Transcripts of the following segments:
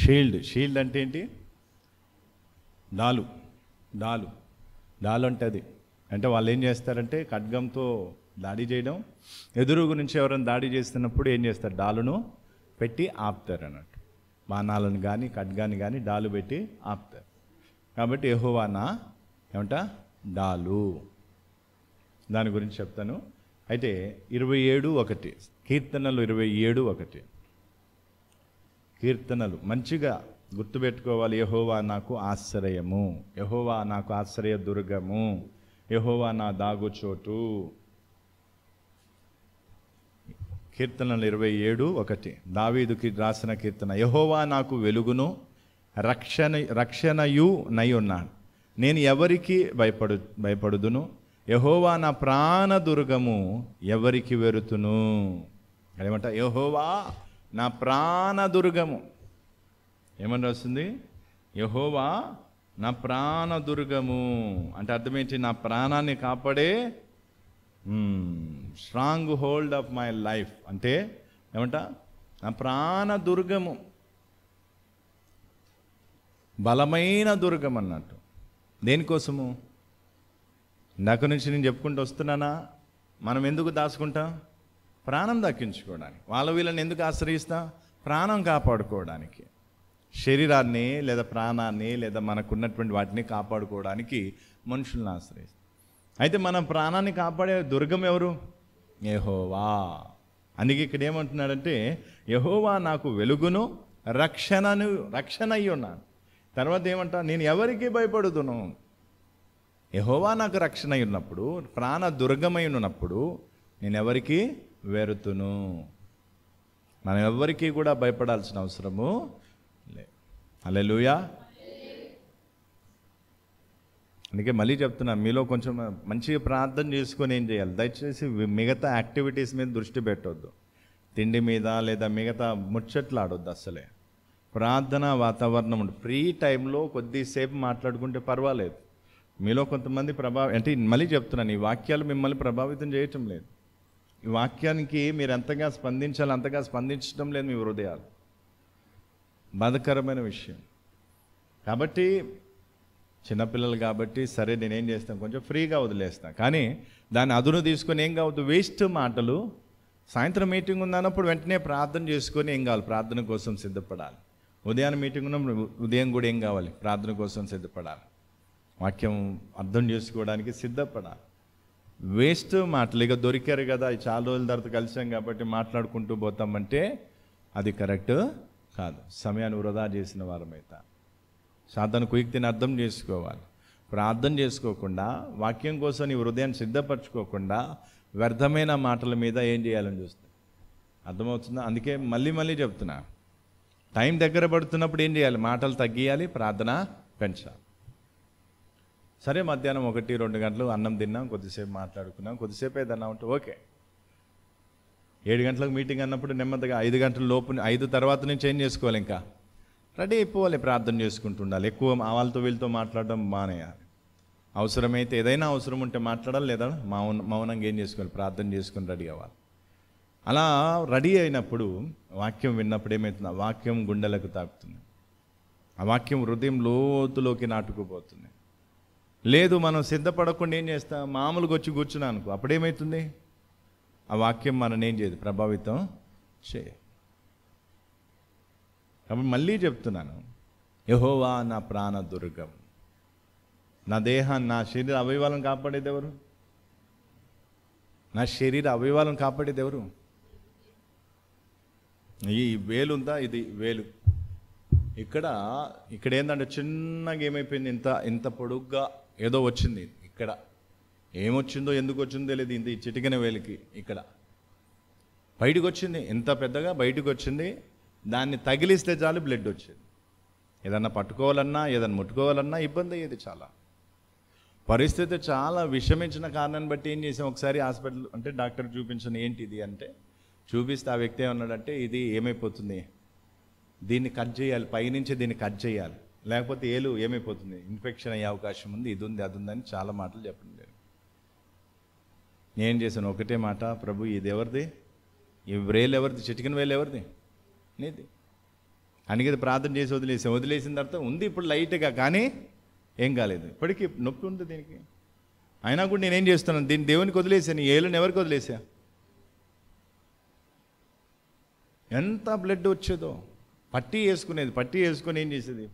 Shield. Shield అంటే ఏంటి? డాలు డాలు డాలు అంటే అది. అంటే వాళ్ళు ఏం చేస్తారంటే ఖడ్గంతో దాడి చేయడం ఎదురు గురించి ఎవరైనా దాడి చేస్తున్నప్పుడు ఏం చేస్తారు? డాలును పెట్టి ఆపుతారు అన్నట్టు. బాణాలను కానీ ఖడ్గాన్ని కానీ డాలు పెట్టి ఆపుతారు. కాబట్టి ఎహోవానా ఏమంట? డాలు. దాని గురించి చెప్తాను. అయితే ఇరవై ఏడు ఒకటి. కీర్తనలు ఇరవై ఏడు ఒకటి. కీర్తనలు మంచిగా గుర్తుపెట్టుకోవాలి. యహోవా నాకు ఆశ్రయము. యహోవా నాకు ఆశ్రయ దుర్గము. యహోవా నా దాగుచోటు. కీర్తనలు ఇరవై ఏడు ఒకటి. దావీదుకి రాసిన కీర్తన. యహోవా నాకు వెలుగును రక్షణ రక్షణయు నై నేను ఎవరికి భయపడు భయపడుదును? యహోవా నా ప్రాణ దుర్గము ఎవరికి వెరుతును? ఏమంట యహోవా నా ప్రాణ దుర్గము ఏమని వస్తుంది యహోవా నా ప్రాణ దుర్గము అంటే అర్థమేంటి? నా ప్రాణాన్ని కాపాడే strong hold of my life అంటే ఏమంట? నా ప్రాణ దుర్గము బలమైన దుర్గం అన్నట్టు. దేనికోసము? ఇందాక నుంచి నేను చెప్పుకుంటూ వస్తున్నానా? మనం ఎందుకు దాచుకుంటాం? ప్రాణం దక్కించుకోవడానికి. వాళ్ళ వీళ్ళని ఎందుకు ఆశ్రయిస్తాం? ప్రాణం కాపాడుకోవడానికి. శరీరాన్ని లేదా ప్రాణాన్ని లేదా మనకున్నటువంటి వాటిని కాపాడుకోవడానికి మనుషులను ఆశ్రయిస్తాం. అయితే మనం ప్రాణాన్ని కాపాడే దుర్గం ఎవరు? యహోవా. అందుకే ఇక్కడ ఏమంటున్నాడంటే యహోవా నాకు వెలుగును రక్షణను రక్షణ అయి ఉన్నాను తర్వాత ఏమంటా నేను ఎవరికి భయపడుతును యహోవా నాకు రక్షణ అయి ఉన్నప్పుడు ప్రాణ దుర్గమై ఉన్నప్పుడు నేను ఎవరికి వెరుతును. మనం ఎవరికి కూడా భయపడాల్సిన అవసరము లే. అలెలుయా అందుకే మళ్ళీ చెప్తున్నాను మీలో కొంచెం మంచిగా ప్రార్థన చేసుకొని ఏం చేయాలి? దయచేసి మిగతా యాక్టివిటీస్ మీద దృష్టి పెట్టొద్దు. తిండి మీద లేదా మిగతా ముచ్చట్లు ఆడొద్దు అసలే ప్రార్థన వాతావరణం ఉంటుంది ఫ్రీ టైంలో కొద్దిసేపు మాట్లాడుకుంటే పర్వాలేదు. మీలో కొంతమంది ప్రభావ అంటే మళ్ళీ చెప్తున్నాను ఈ వాక్యాలు మిమ్మల్ని ప్రభావితం చేయటం లేదు. ఈ వాక్యానికి మీరు ఎంతగా స్పందించాలి అంతగా స్పందించడం లేదు మీ హృదయాలు. బాధకరమైన విషయం. కాబట్టి చిన్నపిల్లలు కాబట్టి సరే నేనేం చేస్తాను కొంచెం ఫ్రీగా వదిలేస్తాను కానీ దాన్ని అదును తీసుకొని ఏం కావద్దు వేస్ట్ మాటలు. సాయంత్రం మీటింగ్ ఉన్నప్పుడు వెంటనే ప్రార్థన చేసుకొని ఏం కావాలి? ప్రార్థన కోసం సిద్ధపడాలి. ఉదయాన్నే మీటింగ్ ఉన్నప్పుడు ఉదయం కూడా ఏం కావాలి? ప్రార్థన కోసం సిద్ధపడాలి. వాక్యం అర్థం చేసుకోవడానికి సిద్ధపడాలి. వేస్ట్ మాటలు. ఇక దొరికారు కదా చాలా రోజుల తర్వాత కలిసాం కాబట్టి మాట్లాడుకుంటూ పోతామంటే అది కరెక్ట్ కాదు. సమయాన్ని వృధా చేసిన వారమైతే. సాధన కుయుక్తిని అర్థం చేసుకోవాలి. ప్రార్థన చేసుకోకుండా వాక్యం కోసం నీ హృదయాన్ని సిద్ధపరచుకోకుండా వ్యర్థమైన మాటల మీద ఏం చేయాలని చూస్తే అర్థమవుతుందా? అందుకే మళ్ళీ మళ్ళీ చెప్తున్నా. టైం దగ్గర పడుతున్నప్పుడు ఏం చేయాలి? మాటలు తగ్గియాలి ప్రార్థన పెంచాలి. సరే మధ్యాహ్నం ఒకటి రెండు గంటలు అన్నం తిన్నాం కొద్దిసేపు మాట్లాడుకున్నాం. కొద్దిసేపు ఏదన్నా ఉంటే ఓకే. ఏడు గంటలకు మీటింగ్ అన్నప్పుడు నెమ్మదిగా ఐదు గంటల లోపు ఐదు తర్వాత నుంచి ఏం చేసుకోవాలి ఇంకా? రెడీ అయిపోవాలి ప్రార్థన చేసుకుంటూ ఉండాలి. ఎక్కువ వాళ్ళతో వీళ్ళతో మాట్లాడడం మానేయాలి అవసరమైతే ఏదైనా అవసరం ఉంటే మాట్లాడాలి లేదా మౌన మౌనంగా ఏం చేసుకోవాలి? ప్రార్థన చేసుకుని రెడీ అవ్వాలి. అలా రెడీ అయినప్పుడు వాక్యం విన్నప్పుడు ఏమవుతుంది ఆ వాక్యం గుండెలకు తాకుతుంది. ఆ వాక్యం హృదయం లోతులోకి నాటుకుపోతుంది. లేదు మనం సిద్ధపడకుండా ఏం చేస్తాం? మామూలుగా వచ్చి కూర్చున్నా అనుకో. అప్పుడేమవుతుంది ఆ వాక్యం మనం ఏం చేయదు ప్రభావితం చే కాబట్టి మళ్ళీ చెప్తున్నాను. యహోవా నా ప్రాణ దుర్గం. నా దేహాన్ని నా శరీర అవయవాలను కాపాడేది ఎవరు? నా శరీర అవయవాలను కాపాడేది ఎవరు? ఈ వేలు ఉందా? ఇది వేలు. ఇక్కడ ఇక్కడ ఏంటంటే చిన్నగా ఏమైపోయింది? ఇంత ఇంత పొడుగ్గా ఏదో వచ్చింది ఇక్కడ. ఏమొచ్చిందో ఎందుకు వచ్చిందో తెలియదు ఇంత చిటికన వేలికి ఇక్కడ. బయటకు వచ్చింది ఎంత పెద్దగా బయటకు వచ్చింది దాన్ని తగిలిస్తే చాలు బ్లడ్ వచ్చింది. ఏదన్నా పట్టుకోవాలన్నా ఏదన్నా ముట్టుకోవాలన్నా ఇబ్బంది అయ్యేది చాలా. పరిస్థితి చాలా విషమించిన కారణాన్ని బట్టి ఏం చేసాం? ఒకసారి హాస్పిటల్ అంటే డాక్టర్ చూపించిన ఏంటి ఇది అంటే చూపిస్తే ఆ వ్యక్తి ఏమన్నాడంటే ఇది ఏమైపోతుంది? దీన్ని కట్ చేయాలి పైనుంచి దీన్ని కట్ చేయాలి. లేకపోతే ఏలు ఏమైపోతుంది? ఇన్ఫెక్షన్ అయ్యే అవకాశం ఉంది ఇది ఉంది అది ఉందని చాలా మాటలు చెప్పండి నేను చేశాను ఒకటే మాట ప్రభు ఇది ఎవరిది ఈ వ్రేలు ఎవరిది చిటికిన వేలు ఎవరిది నీది అందుకే ప్రార్థన చేసి వదిలేసాం. వదిలేసిన తర్వాత ఉంది ఇప్పుడు లైట్గా కానీ ఏం కాలేదు. ఇప్పటికీ నొప్పి ఉంది దీనికి. అయినా కూడా నేనేం చేస్తున్నాను? దీన్ని దేవునికి వదిలేసాను ఈ ఏళ్ళని ఎవరికి వదిలేసా? ఎంత బ్లడ్ వచ్చేదో? పట్టి వేసుకునేది పట్టి వేసుకొని ఏం చేసేది?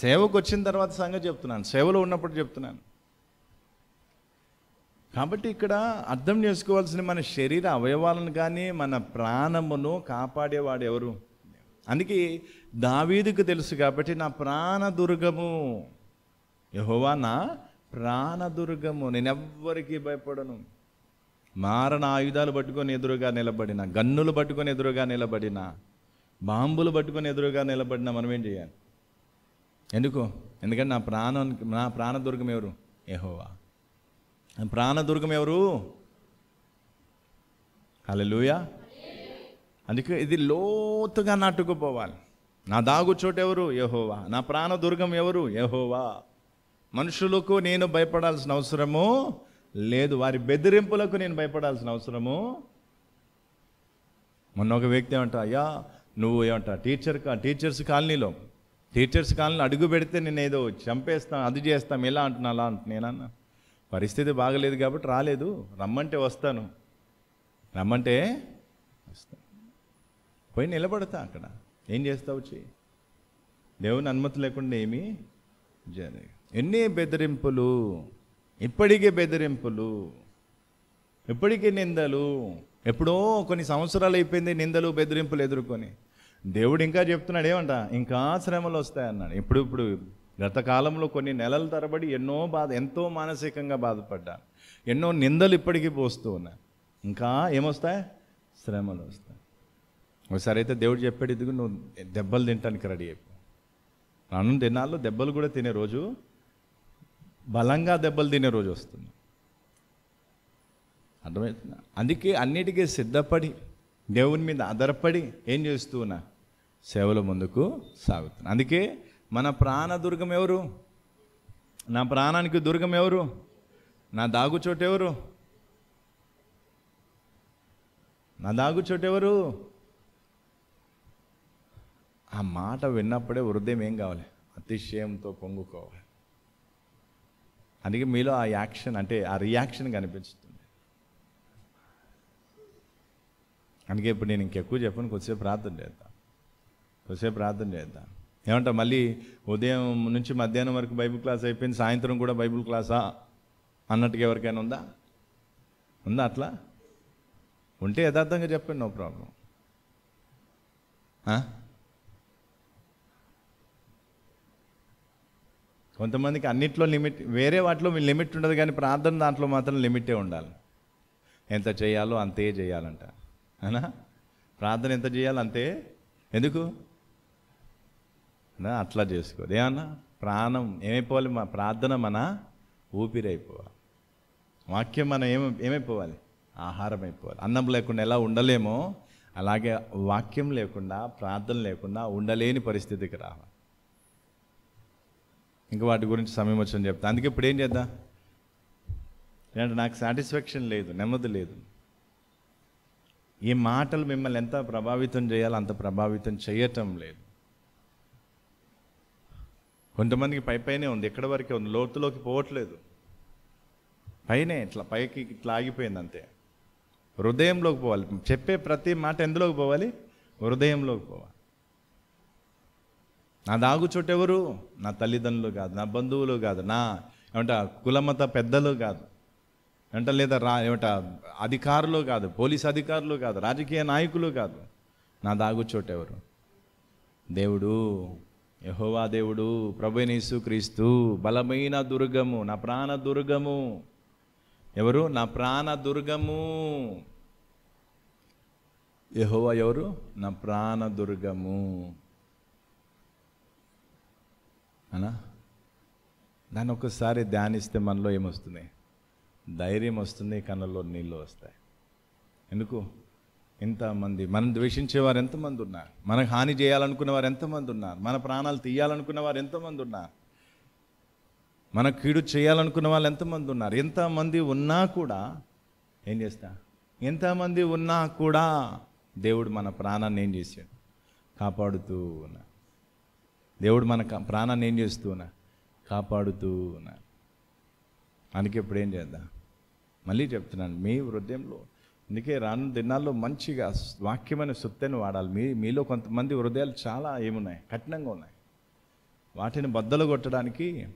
సేవకు వచ్చిన తర్వాత సంగతి చెప్తున్నాను. సేవలో ఉన్నప్పుడు చెప్తున్నాను. కాబట్టి ఇక్కడ అర్థం చేసుకోవాల్సిన మన శరీర అవయవాలను కానీ మన ప్రాణమును కాపాడేవాడు ఎవరు? అందుకే దావీదుకు తెలుసు కాబట్టి నా ప్రాణదుర్గము యహోవా నా ప్రాణదుర్గము నేను ఎవ్వరికీ భయపడను. మారణ ఆయుధాలు పట్టుకొని ఎదురుగా నిలబడిన గన్నులు పట్టుకొని ఎదురుగా నిలబడిన బాంబులు పట్టుకొని ఎదురుగా నిలబడిన మనం ఏం చేయాలి? ఎందుకు? ఎందుకంటే నా ప్రాణం నా ప్రాణదుర్గం ఎవరు? యెహోవా. ప్రాణదుర్గం ఎవరు? హల్లెలూయా. అందుకే ఇది లోతుగా నాటుకుపోవాలి. నా దాగు చోటు ఎవరు? యహోవా. నా ప్రాణదుర్గం ఎవరు? యహోవా. మనుషులకు నేను భయపడాల్సిన అవసరము లేదు. వారి బెదిరింపులకు నేను భయపడాల్సిన అవసరము మొన్న ఒక వ్యక్తి ఏమంటా అయ్యా నువ్వు ఏమంటా టీచర్ కా- టీచర్స్ కాలనీలో టీచర్స్ కాలనీ అడుగు పెడితే నేను ఏదో చంపేస్తాం అది చేస్తాం ఎలా అంటున్నా అలా అంటున్నా. నేనన్నా పరిస్థితి బాగలేదు కాబట్టి రాలేదు రమ్మంటే వస్తాను. రమ్మంటే వస్తాను. పోయి నిలబడతా అక్కడ. ఏం చేస్తావు చెయ్యి? దేవుని అనుమతి లేకుండా ఏమీ జరగదు ఎన్ని బెదిరింపులు ఇప్పటికే బెదిరింపులు ఇప్పటికే నిందలు ఎప్పుడో కొన్ని సంవత్సరాలు అయిపోయింది నిందలు బెదిరింపులు ఎదుర్కొని. దేవుడు ఇంకా చెప్తున్నాడు ఏమంట? ఇంకా శ్రమలు వస్తాయన్నాడు ఇప్పుడు ఇప్పుడు గత కాలంలో కొన్ని నెలల తరబడి ఎన్నో బాధ ఎంతో మానసికంగా బాధపడ్డాను. ఎన్నో నిందలు ఇప్పటికీ పోస్తూ ఉన్నాయి ఇంకా ఏమొస్తాయి? శ్రమలు వస్తాయి. ఒకసారి అయితే దేవుడు చెప్పాడు ఇదిగో నువ్వు దెబ్బలు తినటానికి రెడీ అయిపో. అన్నం తినాలో దెబ్బలు కూడా తినే రోజు బలంగా దెబ్బలు తినే రోజు వస్తుంది. అర్థమవుతుందా అందుకే అన్నిటికీ సిద్ధపడి దేవుని మీద ఆధారపడి ఏం చేస్తూ ఉన్నా? సేవల ముందుకు సాగుతున్నా. అందుకే మన ప్రాణ దుర్గం ఎవరు? నా ప్రాణానికి దుర్గం ఎవరు? నా దాగుచోటు ఎవరు? నా దాగుచోటు ఎవరు? ఆ మాట విన్నప్పుడే హృదయం ఏం కావాలి? అతిశయంతో పొంగుకోవాలి. అందుకే మీలో ఆ యాక్షన్ అంటే ఆ రియాక్షన్ కనిపించింది. అందుకే ఇప్పుడు నేను ఇంకెక్కువ చెప్పను కొద్దిసేపు ప్రార్థన చేద్దాం. కొద్దిసేపు ప్రార్థన చేద్దాం. ఏమంటా మళ్ళీ ఉదయం నుంచి మధ్యాహ్నం వరకు బైబిల్ క్లాస్ అయిపోయింది సాయంత్రం కూడా బైబిల్ క్లాసా? అన్నట్టుగా ఎవరికైనా ఉందా? ఉందా అట్లా? ఉంటే యథార్థంగా చెప్పండి నో ప్రాబ్లం. కొంతమందికి అన్నిట్లో లిమిట్ వేరే వాటిలో మీ లిమిట్ ఉండదు కానీ ప్రార్థన దాంట్లో మాత్రం లిమిటే ఉండాలి. ఎంత చేయాలో అంతే చేయాలంట. అనా ప్రార్థన ఎంత చేయాలి అంతే? ఎందుకు? అట్లా చేసుకోదు ఏమన్నా? ప్రాణం ఏమైపోవాలి? మా ప్రార్థన మన ఊపిరి అయిపోవాలి వాక్యం మనం ఏమ ఏమైపోవాలి? ఆహారం అయిపోవాలి. అన్నం లేకుండా ఎలా ఉండలేమో అలాగే వాక్యం లేకుండా ప్రార్థన లేకుండా ఉండలేని పరిస్థితికి రావాలి. ఇంకా వాటి గురించి సమయం వచ్చని చెప్తా. అందుకే ఇప్పుడు ఏం చేద్దాం? నాకు సాటిస్ఫాక్షన్ లేదు నెమ్మది లేదు. ఈ మాటలు మిమ్మల్ని ఎంత ప్రభావితం చేయాలో అంత ప్రభావితం చేయటం లేదు. కొంతమందికి పై పైనే ఉంది ఎక్కడి వరకే ఉంది లోతులోకి పోవట్లేదు. పైనే ఇట్లా పైకి ఇట్లా ఆగిపోయింది అంతే. హృదయంలోకి పోవాలి. చెప్పే ప్రతి మాట ఎందులోకి పోవాలి? హృదయంలోకి పోవాలి. నా దాగుచోటెవరు? నా తల్లిదండ్రులు కాదు నా బంధువులు కాదు నా ఏమంటే కులమత పెద్దలు కాదు. ఏమంట లేదా రా ఏమిట అధికారులు కాదు పోలీస్ అధికారులు కాదు రాజకీయ నాయకులు కాదు. నా దాగుచోట ఎవరు? దేవుడు యహోవా దేవుడు ప్రభునేసు క్రీస్తు బలమైన దుర్గము నా ప్రాణ దుర్గము. ఎవరు? నా ప్రాణ దుర్గము. యహోవా ఎవరు? నా ప్రాణ దుర్గము. అనా? దాన్ని ఒకసారి ధ్యానిస్తే మనలో ఏమొస్తుంది? ధైర్యం వస్తుంది కళ్ళల్లో నీళ్ళు వస్తాయి. ఎందుకు? ఎంతమంది మనం ద్వేషించే వారు ఎంతమంది ఉన్నారు? మనకు హాని చేయాలనుకున్న వారు ఎంతమంది ఉన్నారు? మన ప్రాణాలు తీయాలనుకున్న వారు ఎంతమంది ఉన్నారు? మన కీడు చేయాలనుకున్న వాళ్ళు ఎంతమంది ఉన్నారు? ఎంతమంది ఉన్నా కూడా ఏం చేస్తా? ఎంతమంది ఉన్నా కూడా దేవుడు మన ప్రాణాన్ని ఏం చేశాడు? కాపాడుతూ ఉన్నా. దేవుడు మన ప్రాణాన్ని ఏం చేస్తూ ఉన్నా? కాపాడుతూ ఉన్నా. అందుకే ఇప్పుడు ఏం చేద్దాం? మళ్ళీ చెప్తున్నాను మీ హృదయంలో అందుకే రాను దినాల్లో మంచిగా వాక్యమైన సుత్తెను వాడాలి. మీ మీలో కొంతమంది హృదయాలు చాలా ఏమున్నాయి? కఠినంగా ఉన్నాయి. వాటిని బద్దలు కొట్టడానికి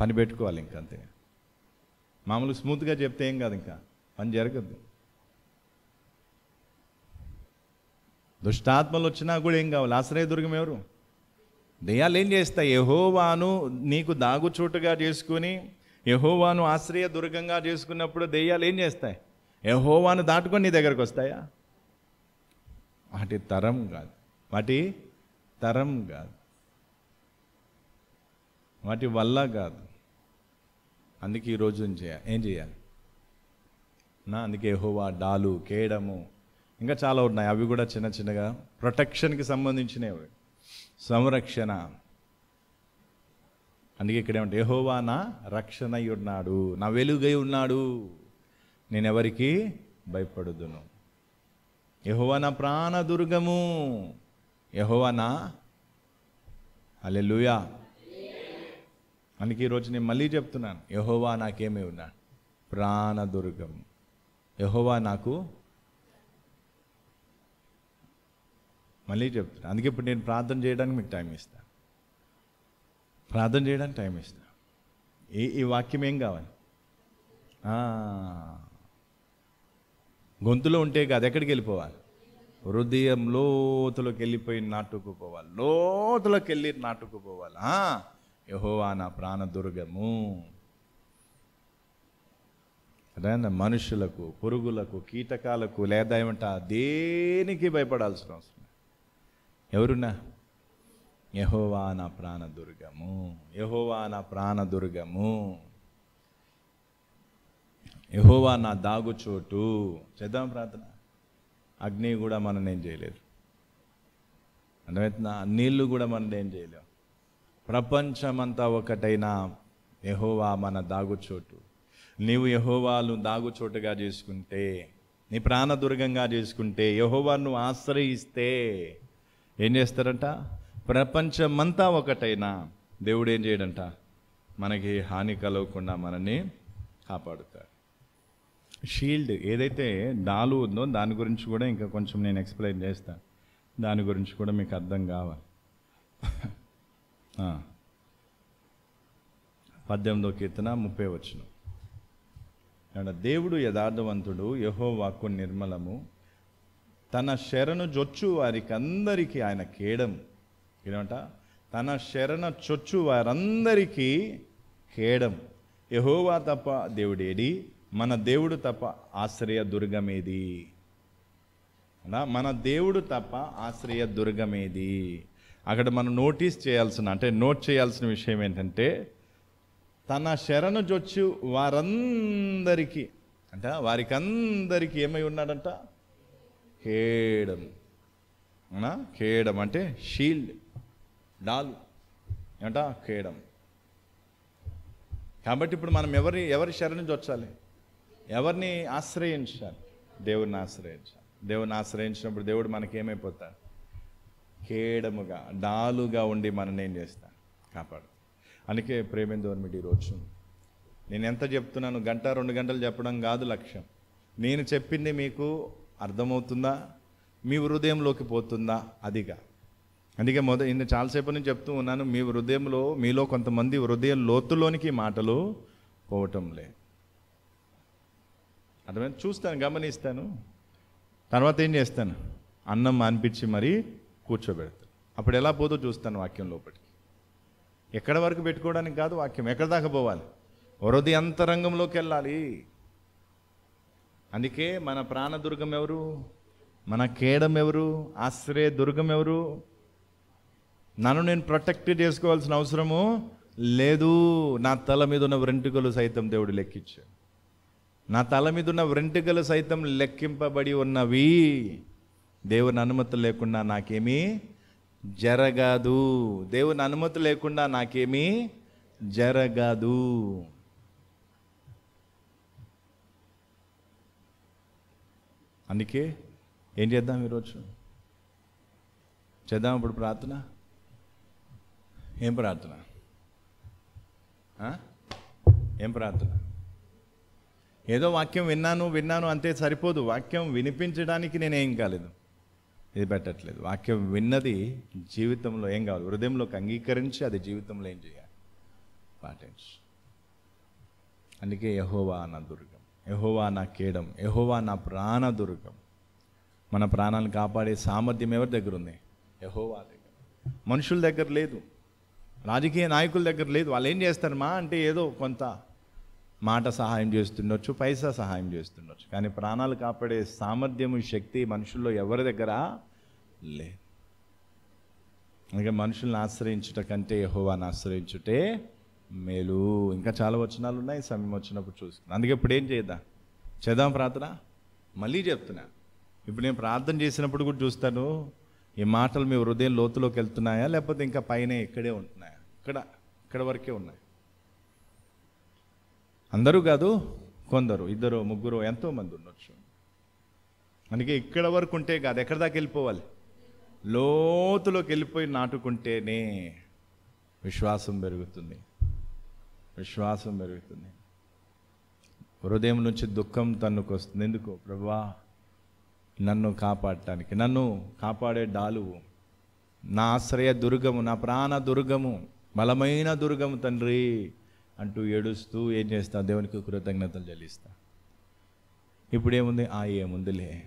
పని పెట్టుకోవాలి ఇంకంతే మామూలు స్మూత్గా చెప్తే ఏం కాదు ఇంకా. పని జరగద్దు. దుష్టాత్మలు వచ్చినా కూడా ఏం కావాలి? ఆశ్రయదుర్గం ఎవరు? దయ్యాలు ఏం చేస్తాయి? యహోవాను నీకు దాగుచోటుగా చేసుకుని యహోవాను ఆశ్రయ దుర్గంగా చేసుకున్నప్పుడు దెయ్యాలు ఏం చేస్తాయి? యహోవాను దాటుకొని నీ దగ్గరకు వస్తాయా? వాటి తరం కాదు. వాటి తరం కాదు. వాటి వల్ల కాదు. అందుకే ఈరోజు చేయాలి? ఏం చేయాలి? నా అందుకే హోవా డాలు కేడము ఇంకా చాలా ఉన్నాయి. అవి కూడా చిన్న చిన్నగా. ప్రొటెక్షన్కి సంబంధించినవి. సంరక్షణ. అందుకే ఇక్కడ ఏమంటే యహోవా నా రక్షణ ఉన్నాడు నా వెలుగై ఉన్నాడు నేను ఎవరికి భయపడుదును. యహోవా నా ప్రాణదుర్గము యహోవా నా అలెలుయా అందుకే ఈరోజు నేను మళ్ళీ చెప్తున్నాను యహోవా నాకేమీ ఉన్నాడు? ప్రాణదుర్గం. యహోవా నాకు మళ్ళీ చెప్తున్నాను. అందుకే ఇప్పుడు నేను ప్రార్థన చేయడానికి మీకు టైం ఇస్తాను. ప్రార్థన చేయడానికి టైం ఇస్తా. ఈ ఈ వాక్యం ఏం కావాలి? గొంతులో ఉంటే కాదు ఎక్కడికి వెళ్ళిపోవాలి? హృదయం లోతులోకి వెళ్ళిపోయి నాటుకుపోవాలి లోతులోకి వెళ్ళి నాటుకుపోవాలి యహోవా నా ప్రాణదుర్గము అదేనా మనుషులకు పురుగులకు కీటకాలకు లేదా ఏమంట దేనికి భయపడాల్సిన అవసరం ఎవరున్నా? యహోవా నా ప్రాణదుర్గము యహోవా నా ప్రాణదుర్గము యహోవా నా దాగుచోటు చేద్దాం ప్రార్థన. అగ్ని కూడా మనం ఏం చేయలేదు. అర్థమవుతుందా? నీళ్ళు కూడా మనం ఏం చేయలేం ప్రపంచమంతా ఒకటైనా యహోవా మన దాగుచోటు నీవు యహోవాలు దాగుచోటుగా చేసుకుంటే నీ ప్రాణదుర్గంగా చేసుకుంటే యహోవాను ఆశ్రయిస్తే ఏం చేస్తారంట? ప్రపంచమంతా ఒకటైనా దేవుడు ఏం చేయడంట? మనకి హాని కలగకుండా మనల్ని కాపాడుతాడు. షీల్డ్ ఏదైతే డాలు ఉందో దాని గురించి కూడా ఇంకా కొంచెం నేను ఎక్స్ప్లెయిన్ చేస్తాను దాని గురించి కూడా మీకు అర్థం కావాలి. పద్దెనిమిదో కీర్తన ముప్పై వచ్చిన ఏమంటే దేవుడు యథార్థవంతుడు యహో వాక్కు నిర్మలము. తన శరణు జొచ్చు వారికి అందరికీ ఆయన కేడము. ఏమంట? తన శరణ చొచ్చు వారందరికీ కేడం యహోవా తప్ప దేవుడేడి మన దేవుడు తప్ప ఆశ్రయ దుర్గమేది. అలా మన దేవుడు తప్ప ఆశ్రయ దుర్గమేది. అక్కడ మనం నోటీస్ చేయాల్సిన అంటే నోట్ చేయాల్సిన విషయం ఏంటంటే తన శరణు జొచ్చు వారందరికీ అంట వారికి అందరికీ ఏమై ఉన్నాడంట? కేడం కేడం అంటే షీల్డ్. డాలు ఏమంట? కేడం కాబట్టి ఇప్పుడు మనం ఎవరి ఎవరి శరణు జొచ్చాలి ఎవరిని ఆశ్రయించాలి? దేవుడిని ఆశ్రయించాలి. దేవుడిని ఆశ్రయించినప్పుడు దేవుడు మనకి ఏమైపోతాడు కేడముగా డాలుగా ఉండి మనని ఏం చేస్తాను కాపాడు. అందుకే ప్రేమేందోర్మిటి ఈరోజు. నేను ఎంత చెప్తున్నాను? గంట రెండు గంటలు చెప్పడం కాదు లక్ష్యం. నేను చెప్పింది మీకు అర్థమవుతుందా? మీ హృదయంలోకి పోతుందా? అదిగా. అందుకే మొద ఇంత చాలాసేపు నుంచి చెప్తూ ఉన్నాను మీ హృదయంలో మీలో కొంతమంది హృదయం లోతులోనికి మాటలు పోవటం లే. అర్థమైంది? చూస్తాను గమనిస్తాను. తర్వాత ఏం చేస్తాను? అన్నం మానిపించి మరీ కూర్చోబెడతాను అప్పుడు ఎలా పోదో చూస్తాను వాక్యం లోపలికి. ఎక్కడ వరకు పెట్టుకోవడానికి కాదు వాక్యం ఎక్కడ దాకా పోవాలి? వరది అంతరంగంలోకి వెళ్ళాలి. అందుకే మన ప్రాణదుర్గం ఎవరు? మన కేడం ఎవరు? ఆశ్రయ దుర్గం ఎవరు? నన్ను నేను ప్రొటెక్ట్ చేసుకోవాల్సిన అవసరము లేదు. నా తల మీద ఉన్న వ్రెంటుకలు సైతం దేవుడు లెక్కించాడు. నా తల మీద ఉన్న వెంట్రుకలు సైతం లెక్కింపబడి ఉన్నవి. దేవుని అనుమతి లేకుండా నాకేమీ జరగదు. దేవుని అనుమతి లేకుండా నాకేమీ జరగదు. అందుకే ఏం చేద్దాం ఈరోజు? చేద్దాం ఇప్పుడు ప్రార్థన? ఏం ప్రార్థన? ఏం ప్రార్థన? ఏదో వాక్యం విన్నాను విన్నాను అంతే సరిపోదు. వాక్యం వినిపించడానికి నేనేం కాలేదు. ఇది పెట్టట్లేదు. వాక్యం విన్నది జీవితంలో ఏం కావాలి? హృదయంలోకి అంగీకరించి అది జీవితంలో ఏం చేయాలి? పాటించు. అందుకే యహోవా నా దుర్గం. యహోవా నా కేడం. యహోవా నా ప్రాణ దుర్గం. మన ప్రాణాలను కాపాడే సామర్థ్యం ఎవరి దగ్గర ఉంది? యహోవా దగ్గర. మనుషుల దగ్గర లేదు. రాజకీయ నాయకుల దగ్గర లేదు. వాళ్ళు ఏం చేస్తారు మా అంటే ఏదో కొంత మాట సహాయం చేస్తుండొచ్చు పైసా సహాయం చేస్తుండొచ్చు. కానీ ప్రాణాలు కాపాడే సామర్థ్యము శక్తి మనుషుల్లో ఎవరి దగ్గర లేదు. అందుకే మనుషుల్ని ఆశ్రయించుట కంటే యెహోవాను ఆశ్రయించుటే మేలు. ఇంకా చాలా వచనాలు ఉన్నాయి సమయం వచ్చినప్పుడు చూసుకున్నాను అందుకే ఇప్పుడు ఏం చేద్దాం? చేద్దాం ప్రార్థన? మళ్ళీ చెప్తున్నా. ఇప్పుడు నేను ప్రార్థన చేసినప్పుడు కూడా చూస్తాను. ఈ మాటలు మీ హృదయం లోతులోకి వెళ్తున్నాయా? లేకపోతే ఇంకా పైన ఇక్కడే ఉంటున్నాయా? ఇక్కడ ఇక్కడ వరకే ఉన్నాయి. అందరూ కాదు కొందరు ఇద్దరు ముగ్గురు ఎంతోమంది ఉండొచ్చు. అందుకే ఇక్కడ వరకు ఉంటే కాదు ఎక్కడి దాకా వెళ్ళిపోవాలి? లోతులోకి వెళ్ళిపోయి నాటుకుంటేనే విశ్వాసం పెరుగుతుంది. విశ్వాసం పెరుగుతుంది. హృదయం నుంచి దుఃఖం తన్నుకొస్తుంది. ఎందుకు? ప్రభా నన్ను కాపాడటానికి నన్ను కాపాడే డాలువు నా ఆశ్రయ దుర్గము నా ప్రాణ దుర్గము బలమైన దుర్గము తండ్రి అంటూ ఏడుస్తూ ఏం చేస్తా? దేవునికి కృతజ్ఞతలు చెల్లిస్తా. ఇప్పుడు ఏముంది ఆ ఏముందిలే.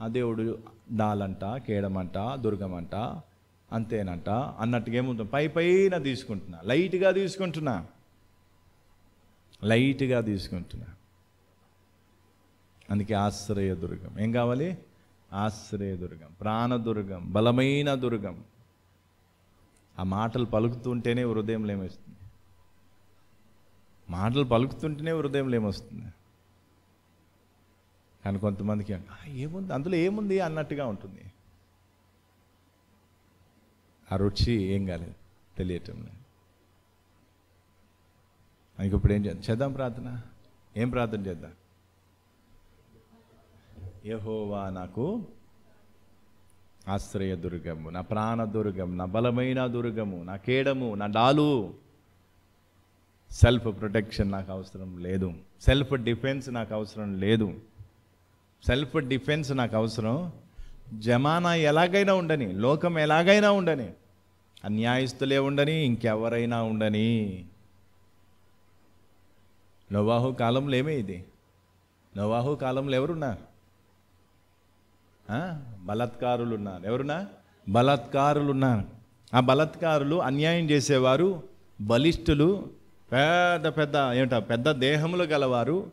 ఆ దేవుడు డాలంట కేడమంట దుర్గమంట అంతేనంట అన్నట్టుగా ఏముంది పై పైన తీసుకుంటున్నా. లైట్గా తీసుకుంటున్నా. లైట్గా తీసుకుంటున్నా. అందుకే ఆశ్రయ దుర్గం. ఏం కావాలి? ఆశ్రయ దుర్గం ప్రాణదుర్గం బలమైన దుర్గం. ఆ మాటలు పలుకుతుంటేనే హృదయం లేమేస్తుంది. మాటలు పలుకుతుంటేనే హృదయం ఏమొస్తుంది కానీ కొంతమందికి ఏముంది? అందులో ఏముంది అన్నట్టుగా ఉంటుంది. ఆ రుచి ఏం కాలేదు తెలియటం లేదు ఇంక ఇప్పుడు ఏం చేద్దాం? చేద్దాం ప్రార్థన? ఏం ప్రార్థన చేద్దాం? యహోవా నాకు ఆశ్రయదుర్గము. నా ప్రాణ దుర్గం నా బలమైన దుర్గము నా కేడము నా డాలు. సెల్ఫ్ ప్రొటెక్షన్ నాకు అవసరం లేదు. సెల్ఫ్ డిఫెన్స్ నాకు అవసరం లేదు. సెల్ఫ్ డిఫెన్స్ నాకు అవసరం. జమానా ఎలాగైనా ఉండని లోకం ఎలాగైనా ఉండని అన్యాయస్తులే ఉండని ఇంకెవరైనా ఉండని. నోవాహు కాలంలో ఏమే ఇది? నోవాహు కాలంలో ఎవరున్నారు? బలాత్కారులు ఉన్నారు ఎవరున్నా? బలాత్కారులు ఉన్నారు ఆ బలాత్కారులు అన్యాయం చేసేవారు బలిష్ఠులు పెద్ద పెద్ద ఏమిట? పెద్ద దేహములు గలవారు.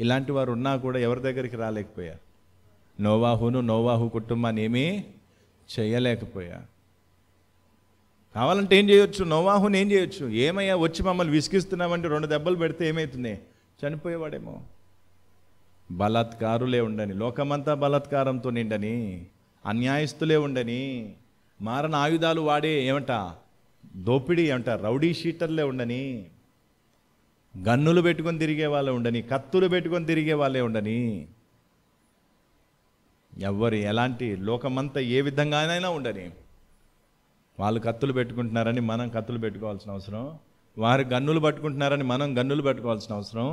ఇలాంటి వారు ఉన్నా కూడా ఎవరి దగ్గరికి రాలేకపోయారు. నోవాహును నోవాహు కుటుంబాన్ని ఏమీ చేయలేకపోయా? కావాలంటే ఏం చేయొచ్చు? నోవాహుని ఏం చేయొచ్చు? ఏమయ్యా వచ్చి మమ్మల్ని విసిగిస్తున్నామంటే రెండు దెబ్బలు పెడితే ఏమవుతుంది చనిపోయేవాడేమో. బలాత్కారులే ఉండని లోకమంతా బలాత్కారంతో నిండని అన్యాయస్తులే ఉండని మారణ ఆయుధాలు వాడే ఏమంట దోపిడీ ఏమంట రౌడీ షీటర్లే ఉండని గన్నులు పెట్టుకొని తిరిగే వాళ్ళే ఉండని కత్తులు పెట్టుకొని తిరిగే వాళ్ళే ఉండని ఎవ్వరు ఎలాంటి లోకమంతా ఏ విధంగానైనా ఉండని. వాళ్ళు కత్తులు పెట్టుకుంటున్నారని మనం కత్తులు పెట్టుకోవాల్సిన అవసరం వారు గన్నులు పట్టుకుంటున్నారని మనం గన్నులు పెట్టుకోవాల్సిన అవసరం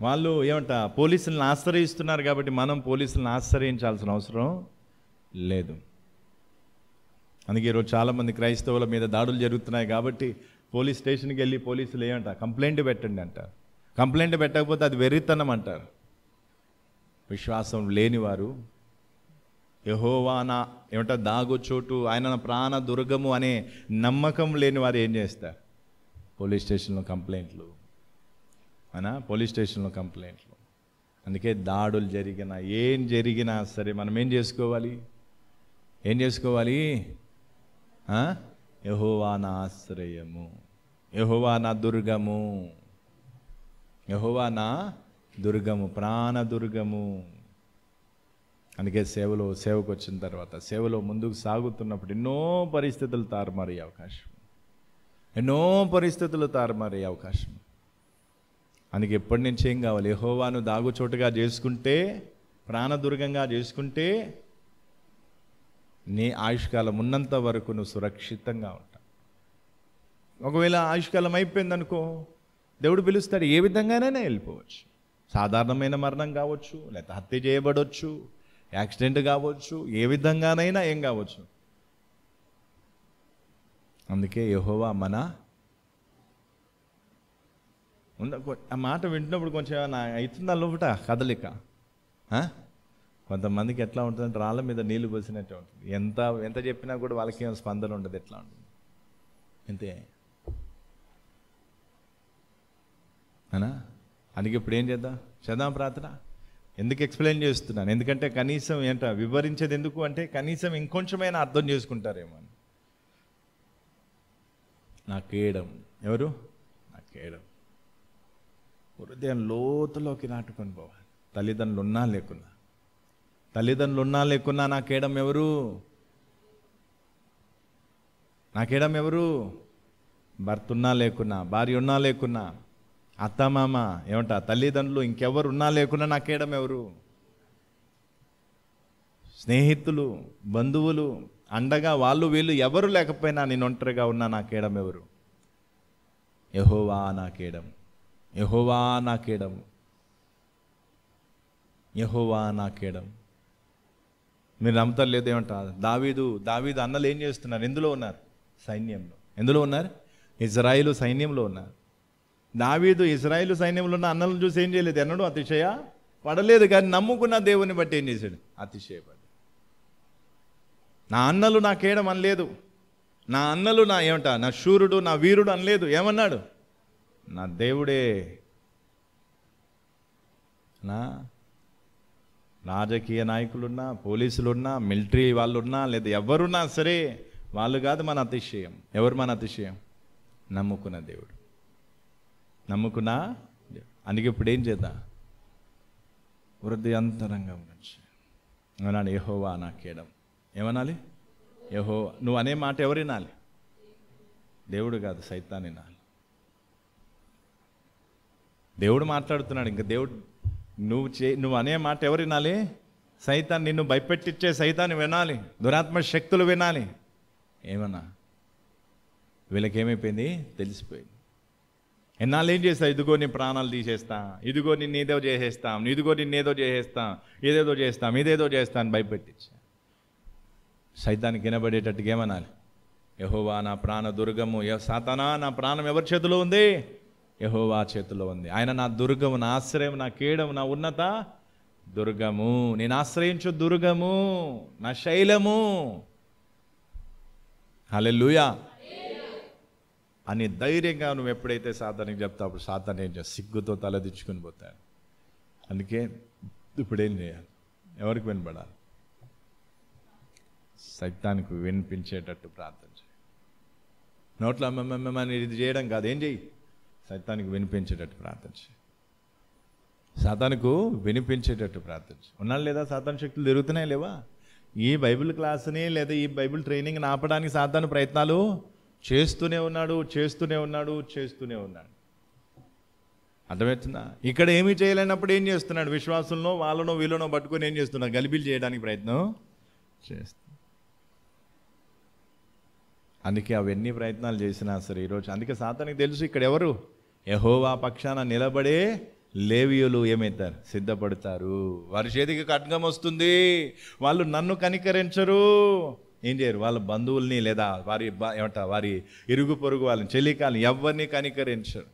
వాళ్ళు ఏమంట పోలీసులను ఆశ్రయిస్తున్నారు కాబట్టి మనం పోలీసులను ఆశ్రయించాల్సిన అవసరం లేదు. అందుకే ఈరోజు చాలామంది క్రైస్తవుల మీద దాడులు జరుగుతున్నాయి కాబట్టి పోలీస్ స్టేషన్కి వెళ్ళి పోలీసులు ఏమంట కంప్లైంట్ పెట్టండి అంటారు కంప్లైంట్ పెట్టకపోతే అది వెర్రితనం అంటారు. విశ్వాసం లేనివారు యహోవా నా ఏమంట దాగు చోటు ఆయన ప్రాణ దుర్గము అనే నమ్మకం లేని వారు ఏం చేస్తారు? పోలీస్ స్టేషన్లో కంప్లైంట్లు. అనా పోలీస్ స్టేషన్లో కంప్లైంట్లు. అందుకే దాడులు జరిగినా ఏం జరిగినా సరే మనం ఏం చేసుకోవాలి? ఏం చేసుకోవాలి? ఆ? నా ఆశ్రయము. యహోవా నా దుర్గము. యహోవా నా దుర్గము ప్రాణ దుర్గము. అందుకే సేవలో సేవకు వచ్చిన తర్వాత సేవలో ముందుకు సాగుతున్నప్పుడు ఎన్నో పరిస్థితులు తారుమారయ్యే అవకాశం. ఎన్నో పరిస్థితులు తారుమారయ్యే అవకాశం. అందుకే ఎప్పటి నుంచి ఏం కావాలి? ఎహోవాను దాగుచోటుగా చేసుకుంటే ప్రాణదుర్గంగా చేసుకుంటే నీ ఆయుష్కాలం ఉన్నంత వరకు నువ్వు సురక్షితంగా ఉంటావు. ఒకవేళ ఆయుష్కాలం అయిపోయిందనుకో దేవుడు పిలుస్తాడు ఏ విధంగానైనా వెళ్ళిపోవచ్చు. సాధారణమైన మరణం కావచ్చు లేకపోతే హత్య చేయబడవచ్చు యాక్సిడెంట్ కావచ్చు ఏ విధంగానైనా ఏం కావచ్చు. అందుకే యహోవా మన ఉండ కొ- ఆ మాట వింటున్నప్పుడు కొంచెం ఏమైనా అవుతుందా లోపట? కదలిక. కొంతమందికి ఎట్లా ఉంటుందంటే రాళ్ళ మీద నీళ్ళు పోసినట్టు ఉంటుంది. ఎంత ఎంత చెప్పినా కూడా వాళ్ళకి ఏం స్పందన ఉండదు. ఎట్లా ఉంటుంది? అంతే. అనా? అందుకే ఇప్పుడు ఏం చేద్దాం? చేద్దాం ప్రార్థన. ఎందుకు ఎక్స్ప్లెయిన్ చేస్తున్నాను? ఎందుకంటే కనీసం ఏంట వివరించేది ఎందుకు అంటే కనీసం ఇంకొంచెమైనా అర్థం చేసుకుంటారేమో అని. నా కేయడం ఎవరు? నా కేయడం హృదయం లోతులోకి నాటుకొని పోవాలి. తల్లిదండ్రులు ఉన్నా లేకున్నా. తల్లిదండ్రులు ఉన్నా లేకున్నా నాకేయడం ఎవరు? నాకేయడం ఎవరు? భర్త ఉన్నా లేకున్నా భార్య ఉన్నా లేకున్నా అత్త మామ ఏమంటా? తల్లిదండ్రులు ఇంకెవరు ఉన్నా లేకున్నా నాకేయడం ఎవరు? స్నేహితులు బంధువులు అండగా వాళ్ళు వీళ్ళు ఎవరు లేకపోయినా నేను ఒంటరిగా ఉన్నా నాకేయడం ఎవరు? యహోవా నాకేయడం యహోవా నాకేయడం యహోవా నాకేయడం మీరు నమ్ముతారు లేదు ఏమంటా దావీదు దావీదు అన్నలు ఏం చేస్తున్నారు? ఎందులో ఉన్నారు? సైన్యంలో. ఎందులో ఉన్నారు? ఇజ్రాయిలు సైన్యంలో ఉన్నారు. దావీదు ఇజ్రాయిలు సైన్యంలో ఉన్న అన్నలను చూసి ఏం చేయలేదు? ఎన్నడూ అతిశయ పడలేదు కానీ నమ్ముకున్న దేవుని బట్టి ఏం చేశాడు? అతిశయపడి నా అన్నలు నాకేయడం అనలేదు. నా అన్నలు నా ఏమంటా నా శూరుడు నా వీరుడు అనలేదు. ఏమన్నాడు? నా దేవుడే నా రాజకీయ నాయకులున్నా పోలీసులున్నా మిలిటరీ వాళ్ళున్నా లేదా ఎవరున్నా సరే వాళ్ళు కాదు మన అతిశయం. ఎవరు మన అతిశయం? నమ్ముకున్న దేవుడు. నమ్ముకున్నా అందుకే ఇప్పుడు ఏం చేద్దాం? హృదయంతరంగం నుంచి. అన్నాడు యహోవా నాకేయడం ఏమనాలి? యహో నువ్వు అనే మాట ఎవరు వినాలి? దేవుడు కాదు సైతాన్ని వినాలి. దేవుడు మాట్లాడుతున్నాడు ఇంకా దేవుడు నువ్వు చే నువ్వు అనే మాట ఎవరు వినాలి? సైతాన్ని నిన్ను భయపెట్టించే సైతాన్ని వినాలి దురాత్మ శక్తులు వినాలి. ఏమన్నా? వీళ్ళకేమైపోయింది? తెలిసిపోయింది. ఎన్నాళ్ళు ఏం చేస్తా ఇదిగో నీ ప్రాణాలు తీసేస్తా ఇదిగో నిన్ను ఏదో చేసేస్తాం ఇదిగో నిన్ను ఏదో చేసేస్తాం ఏదేదో చేస్తాం ఇదేదో చేస్తా అని భయపెట్టించా. సైతానికి వినబడేటట్టుగా ఏమనాలి? యహోవా నా ప్రాణ దుర్గము సాతానా నా ప్రాణం ఎవరి చేతిలో ఉంది? యహోవా చేతిలో ఉంది. ఆయన నా దుర్గము నా ఆశ్రయం నా కీడము నా ఉన్నత దుర్గము. నేను ఆశ్రయించు దుర్గము నా శైలము. హల్లెలూయా. అని ధైర్యంగా నువ్వు ఎప్పుడైతే సాతానికి చెప్తావు అప్పుడు సాతాన్ ఏం చేస్తా సిగ్గుతో తలదించుకుని పోతాడు. అందుకే ఇప్పుడు ఏం చేయాలి? ఎవరికి వినపడాలి సైతానికి వినిపించేటట్టు ప్రార్థన చేయి. నోట్లో అమ్మమ్మమ్మని ఇది చేయడం కాదు. ఏం చెయ్యి? సైతానికి వినిపించేటట్టు ప్రార్థన చేయి. సాతానుకు వినిపించేటట్టు ప్రార్థన చేయి. ఉన్నాడు లేదా సాతాను శక్తులు తిరుగుతున్నాయి లేవా? ఈ బైబిల్ క్లాస్ని లేదా ఈ బైబిల్ ట్రైనింగ్ ఆపడానికి సాతాను ప్రయత్నాలు చేస్తూనే ఉన్నాడు చేస్తూనే ఉన్నాడు చేస్తూనే ఉన్నాడు. అర్థమవుతుందా? ఇక్కడ ఏమీ చేయలేనప్పుడు ఏం చేస్తున్నాడు? విశ్వాసంలో వాళ్ళనో వీళ్ళనో పట్టుకొని ఏం చేస్తున్నాడు? గలిబిలు చేయడానికి ప్రయత్నం చేస్తున్నాడు. అందుకే అవన్నీ ప్రయత్నాలు చేసినా సరే ఈరోజు అందుకే సాతానికి తెలుసు ఇక్కడ ఎవరు? యహోవా పక్షాన నిలబడే లేవియులు ఏమవుతారు సిద్ధపడతారు. వారి చేతికి ఖడ్గం వస్తుంది. వాళ్ళు నన్ను కనికరించరు. ఏం చేయరు? వాళ్ళ బంధువుల్ని లేదా వారి ఏమంట వారి ఇరుగు పొరుగు వాళ్ళని చెల్లికాలని ఎవరిని కనికరించరు.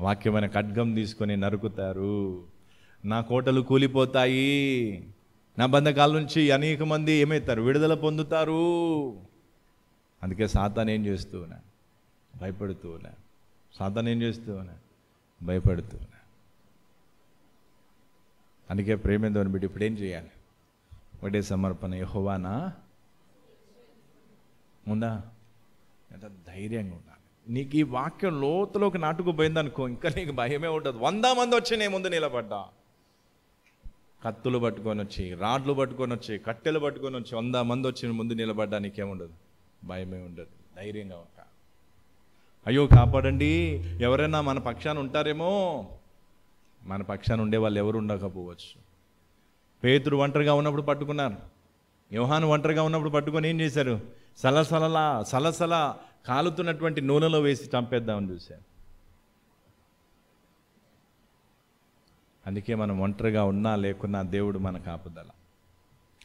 వాక్యమైన ఖడ్గం తీసుకొని నరుకుతారు. నా కోటలు కూలిపోతాయి. నా బంధకాల నుంచి అనేక మంది ఏమవుతారు విడుదల పొందుతారు. అందుకే సాతాన్ ఏం చేస్తూ ఉన్నా భయపడుతూ సాధారణ ఏం చేస్తూ ఉన్నా భయపడుతూ అందుకే ప్రేమేందని బిడ్డ ఇప్పుడు ఏం చేయాలి? ఒకటే సమర్పణ యహోవానా? ఉందా? ఎంత ధైర్యంగా ఉండాలి. నీకు ఈ వాక్యం లోతులోకి నాటుకుపోయిందనుకో ఇంకా నీకు భయమే ఉండదు. వంద మంది వచ్చి నేను ముందు నిలబడ్డా. కత్తులు పట్టుకొని వచ్చి రాడ్లు పట్టుకొని వచ్చి కట్టెలు పట్టుకొని వచ్చి వంద మంది వచ్చి ముందు నిలబడ్డా నీకేముండదు భయమే ఉండదు. ధైర్యంగా అయ్యో కాపాడండి. ఎవరైనా మన పక్షాన ఉంటారేమో? మన పక్షాన ఉండే వాళ్ళు ఎవరు ఉండకపోవచ్చు. పేతుడు ఒంటరిగా ఉన్నప్పుడు పట్టుకున్నారు. యోహాను ఒంటరిగా ఉన్నప్పుడు పట్టుకొని ఏం చేశారు? సలసలలా సలసల కాలుతున్నటువంటి నూనెలో వేసి చంపేద్దామని చూశారు. అందుకే మనం ఒంటరిగా ఉన్నా లేకున్నా దేవుడు మన కాపుదల.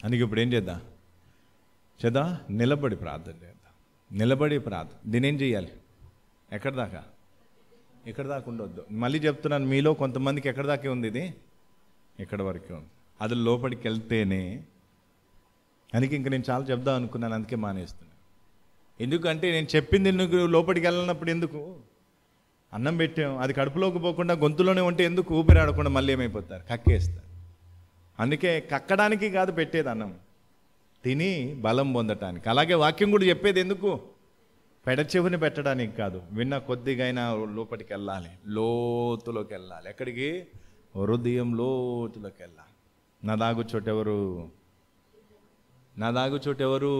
అందుకే ఇప్పుడు ఏం చేద్దాం? చేద్దా నిలబడి ప్రార్థన చేద్దాం. నిలబడి ప్రార్థన. దీని ఏం చేయాలి? ఎక్కడి దాకా? దాకా ఉండొద్దు. మళ్ళీ చెప్తున్నాను మీలో కొంతమందికి ఎక్కడి దాకే ఉంది ఇది? ఎక్కడి వరకే ఉంది. అది లోపలికి వెళ్తేనే అందుకే ఇంక నేను చాలా చెప్దాం అనుకున్నాను అందుకే మానేస్తున్నాను ఎందుకంటే నేను చెప్పింది నువ్వు లోపలికి వెళ్ళినప్పుడు ఎందుకు? అన్నం పెట్టాం అది కడుపులోకి పోకుండా గొంతులోనే ఉంటే ఎందుకు? ఊపిరి ఆడకుండా మళ్ళీ ఏమైపోతారు? కక్కేస్తారు. అందుకే కక్కడానికి కాదు పెట్టేది అన్నం. తిని బలం పొందటానికి. అలాగే వాక్యం కూడా చెప్పేది ఎందుకు? పెడచెవిని పెట్టడానికి కాదు విన్న కొద్దిగైనా లోపలికి వెళ్ళాలి లోతులోకి వెళ్ళాలి ఎక్కడికి? హృదయం లోతులోకి వెళ్ళాలి నా దాగు చోటెవరు? నా దాగు చోటెవరు?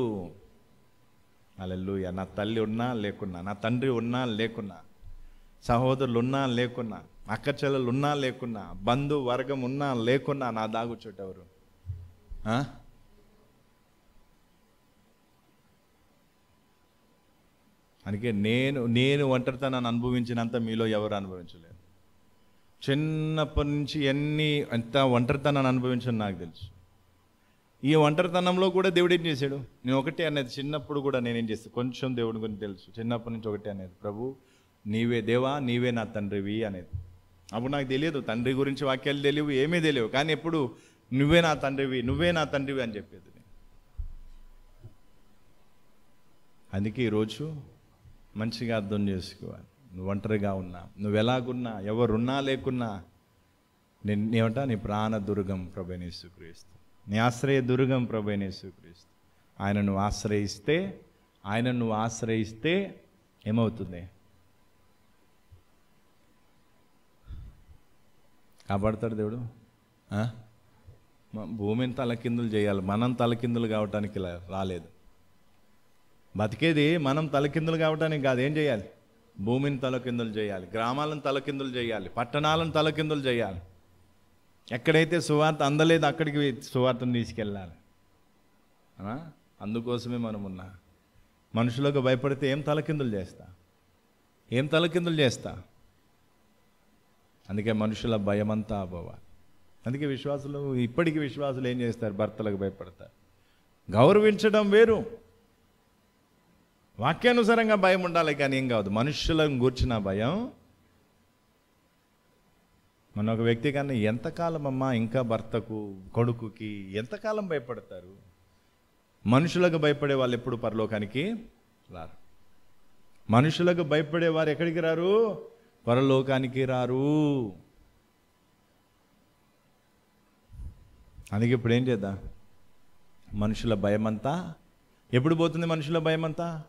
ఎవరు నా తల్లి ఉన్నా లేకున్నా నా తండ్రి ఉన్నా లేకున్నా సహోదరులు ఉన్నా లేకున్నా అక్క చెల్లెలు ఉన్నా లేకున్నా బంధు వర్గం ఉన్నా లేకున్నా నా దాగు చోటు ఎవరు ఆ? అందుకే నేను నేను ఒంటరితనాన్ని అనుభవించినంత మీలో ఎవరు అనుభవించలేదు చిన్నప్పటి నుంచి ఎన్ని ఎంత ఒంటరితనాన్ని అనుభవించిన నాకు తెలుసు. ఈ ఒంటరితనంలో కూడా దేవుడు ఏం చేశాడు? నేను ఒకటే అనేది చిన్నప్పుడు కూడా నేనేం చేస్తాను కొంచెం దేవుడి గురించి తెలుసు. చిన్నప్పటి నుంచి ఒకటే అనేది ప్రభు నీవే దేవా నీవే నా తండ్రివి అనేది. అప్పుడు నాకు తెలియదు తండ్రి గురించి వాక్యాలు తెలియవు ఏమీ తెలియవు. కానీ ఎప్పుడు నువ్వే నా తండ్రివి నువ్వే నా తండ్రివి అని చెప్పేది అందుకే ఈరోజు మంచిగా అర్థం చేసుకోవాలి. నువ్వు ఒంటరిగా ఉన్నా నువ్వు ఎలాగున్నా ఎవరున్నా లేకున్నా నేను ఏమంటా నీ ప్రాణ దుర్గం ప్రభైనేసుక్రీస్తు నీ ఆశ్రయ దుర్గం ప్రభైనేసుక్రీస్తు ఆయన నువ్వు ఆశ్రయిస్తే ఆయన నువ్వు ఆశ్రయిస్తే ఏమవుతుంది? కాపాడతాడు దేవుడు? భూమిని తలకిందులు చేయాలి. మనం తలకిందులు కావటానికి రాలేదు. బతికేది మనం తలకిందులు కావటానికి కాదు. ఏం చేయాలి? భూమిని తలకిందులు చేయాలి గ్రామాలను తలకిందులు చేయాలి పట్టణాలను తలకిందులు చేయాలి. ఎక్కడైతే సువార్త అందలేదు అక్కడికి సువార్తను తీసుకెళ్ళాలి. ఆ? అందుకోసమే మనం ఉన్నా మనుషులకు భయపడితే ఏం తలకిందులు చేస్తా? ఏం తలకిందులు చేస్తా? అందుకే మనుషుల భయమంతా అవ్వాలి అందుకే విశ్వాసులు ఇప్పటికీ విశ్వాసులు ఏం చేస్తారు? భర్తలకు భయపడతారు. గౌరవించడం వేరు. వాక్యానుసారంగా భయం ఉండాలి కానీ ఏం కాదు. మనుషులను గూర్చిన భయం. మన ఒక వ్యక్తి కన్నా ఎంతకాలం అమ్మా ఇంకా భర్తకు కొడుకుకి ఎంతకాలం భయపడతారు? మనుషులకు భయపడే వాళ్ళు ఎప్పుడు పరలోకానికి రారు. మనుషులకు భయపడే వారు ఎక్కడికి రారు? పరలోకానికి రారు. అందుకే ఇప్పుడు ఏం చేద్దాం? మనుషుల భయమంతా? ఎప్పుడు పోతుంది మనుషుల భయమంతా?